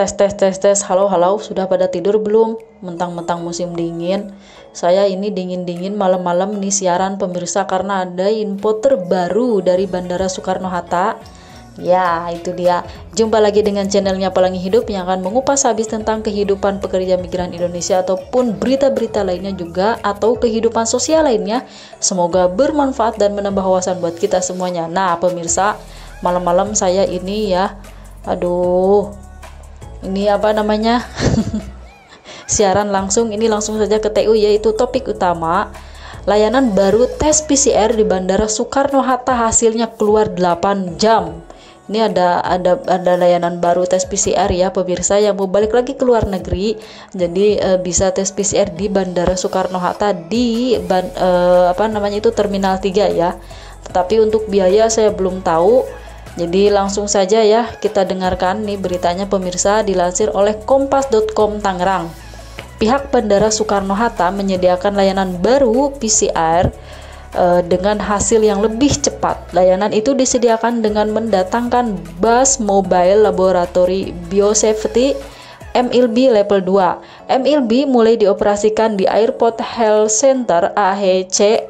tes tes tes tes halo halo sudah pada tidur belum mentang-mentang musim dingin saya ini dingin-dingin malam-malam nih siaran pemirsa karena ada info terbaru dari Bandara Soekarno-Hatta Ya, itu dia. Jumpa lagi dengan channelnya Pelangi Hidup yang akan mengupas habis tentang kehidupan pekerja migran Indonesia ataupun berita-berita lainnya juga atau kehidupan sosial lainnya. Semoga bermanfaat dan menambah wawasan buat kita semuanya. Nah, pemirsa, malam-malam saya ini ya, aduh, ini apa namanya? Siaran langsung, ini langsung saja ke TU yaitu topik utama layanan baru tes PCR di Bandara Soekarno-Hatta hasilnya keluar 8 jam. Ini ada ada ada layanan baru tes PCR ya pemirsa yang mau balik lagi ke luar negeri. Jadi e, bisa tes PCR di Bandara Soekarno Hatta di ban, e, apa namanya itu Terminal 3 ya. Tetapi untuk biaya saya belum tahu jadi langsung saja ya kita dengarkan nih beritanya pemirsa dilansir oleh kompas.com Tangerang pihak Bandara Soekarno Hatta menyediakan layanan baru PCR uh, dengan hasil yang lebih cepat. Layanan itu disediakan dengan mendatangkan bus mobile laboratory biosafety MLB level 2. MLB mulai dioperasikan di Airport Health Center AHC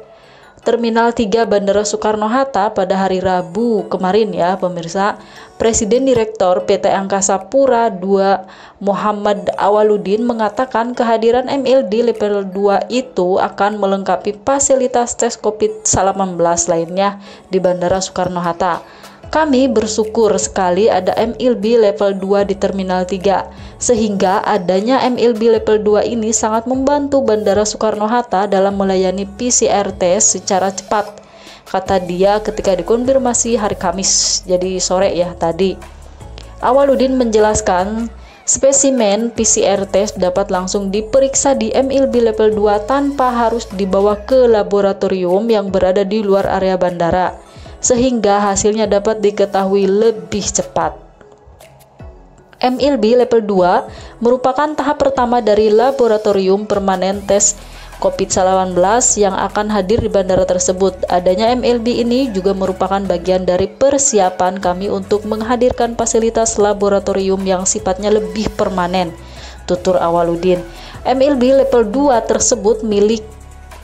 Terminal 3 Bandara Soekarno-Hatta pada hari Rabu kemarin ya pemirsa. Presiden Direktur PT Angkasa Pura II Muhammad Awaludin mengatakan kehadiran MLD level 2 itu akan melengkapi fasilitas tes COVID-19 lainnya di Bandara Soekarno-Hatta. Kami bersyukur sekali ada MLB level 2 di Terminal 3, sehingga adanya MLB level 2 ini sangat membantu Bandara Soekarno-Hatta dalam melayani PCR test secara cepat, kata dia ketika dikonfirmasi hari Kamis, jadi sore ya tadi. Awaludin menjelaskan Spesimen PCR test dapat langsung diperiksa di MLB level 2 tanpa harus dibawa ke laboratorium yang berada di luar area bandara sehingga hasilnya dapat diketahui lebih cepat. MLB level 2 merupakan tahap pertama dari laboratorium permanen tes COVID-19 yang akan hadir di bandara tersebut. Adanya MLB ini juga merupakan bagian dari persiapan kami untuk menghadirkan fasilitas laboratorium yang sifatnya lebih permanen. Tutur Awaludin. MLB level 2 tersebut milik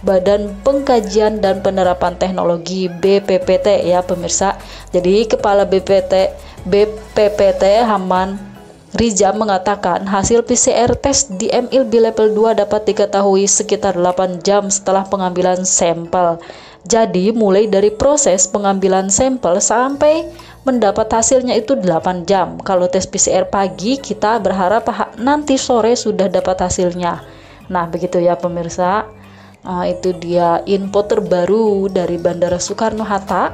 Badan Pengkajian dan Penerapan Teknologi BPPT ya pemirsa. Jadi Kepala BPT BPPT Haman Riza mengatakan hasil PCR tes di MLB level 2 dapat diketahui sekitar 8 jam setelah pengambilan sampel. Jadi mulai dari proses pengambilan sampel sampai mendapat hasilnya itu 8 jam. Kalau tes PCR pagi kita berharap nanti sore sudah dapat hasilnya. Nah, begitu ya pemirsa. Uh, itu dia info terbaru dari Bandara Soekarno Hatta.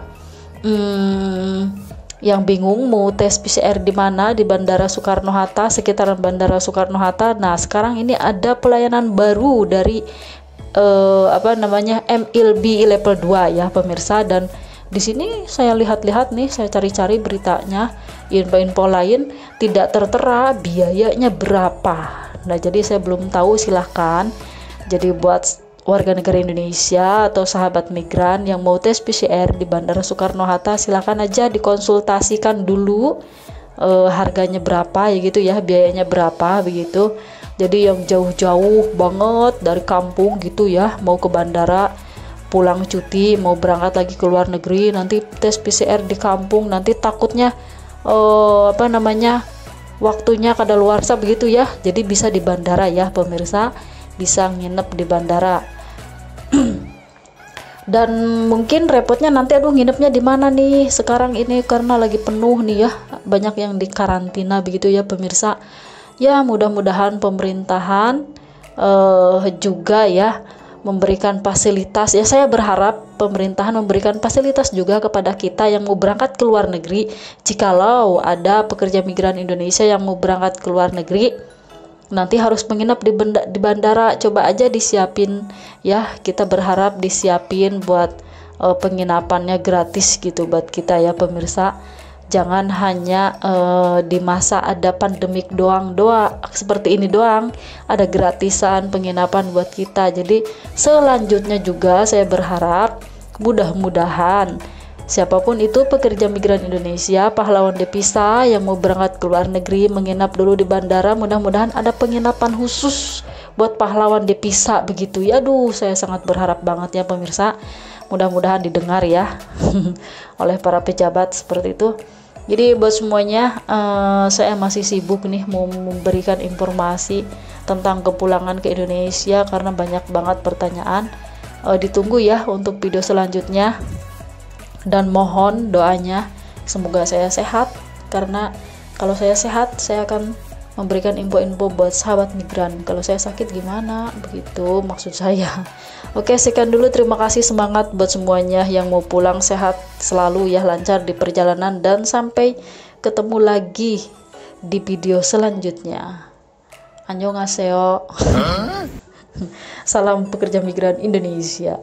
Hmm, yang bingung mau tes PCR di mana di Bandara Soekarno Hatta, sekitaran Bandara Soekarno Hatta. Nah, sekarang ini ada pelayanan baru dari uh, apa namanya MLB level 2 ya pemirsa dan di sini saya lihat-lihat nih, saya cari-cari beritanya, info-info lain tidak tertera biayanya berapa. Nah, jadi saya belum tahu silahkan. Jadi buat warga negara Indonesia atau sahabat migran yang mau tes PCR di Bandara Soekarno-Hatta silakan aja dikonsultasikan dulu uh, harganya berapa ya gitu ya biayanya berapa begitu. Jadi yang jauh-jauh banget dari kampung gitu ya mau ke bandara pulang cuti mau berangkat lagi ke luar negeri nanti tes PCR di kampung nanti takutnya uh, apa namanya waktunya kadaluarsa begitu ya. Jadi bisa di bandara ya pemirsa bisa nginep di bandara. Dan mungkin repotnya nanti aduh nginepnya di mana nih? Sekarang ini karena lagi penuh nih ya. Banyak yang di karantina begitu ya pemirsa. Ya mudah-mudahan pemerintahan uh, juga ya memberikan fasilitas. Ya saya berharap pemerintahan memberikan fasilitas juga kepada kita yang mau berangkat ke luar negeri. Jikalau ada pekerja migran Indonesia yang mau berangkat ke luar negeri nanti harus menginap di, benda, di bandara. Coba aja disiapin ya. Kita berharap disiapin buat uh, penginapannya gratis gitu buat kita ya pemirsa. Jangan hanya uh, di masa ada pandemik doang doa seperti ini doang. Ada gratisan penginapan buat kita. Jadi selanjutnya juga saya berharap mudah-mudahan Siapa pun itu pekerja migran Indonesia, pahlawan devisa yang mau berangkat ke luar negeri, menginap dulu di bandara, mudah-mudahan ada penginapan khusus buat pahlawan devisa begitu ya. Aduh, saya sangat berharap banget ya pemirsa. Mudah-mudahan didengar ya oleh para pejabat seperti itu. Jadi buat semuanya, uh, saya masih sibuk nih mau memberikan informasi tentang kepulangan ke Indonesia karena banyak banget pertanyaan. Uh, ditunggu ya untuk video selanjutnya dan mohon doanya semoga saya sehat karena kalau saya sehat saya akan memberikan info-info buat sahabat migran. Kalau saya sakit gimana? Begitu maksud saya. Oke sekian dulu. Terima kasih semangat buat semuanya yang mau pulang sehat selalu ya lancar di perjalanan dan sampai ketemu lagi di video selanjutnya. Annyeonghaseyo salam pekerja migran Indonesia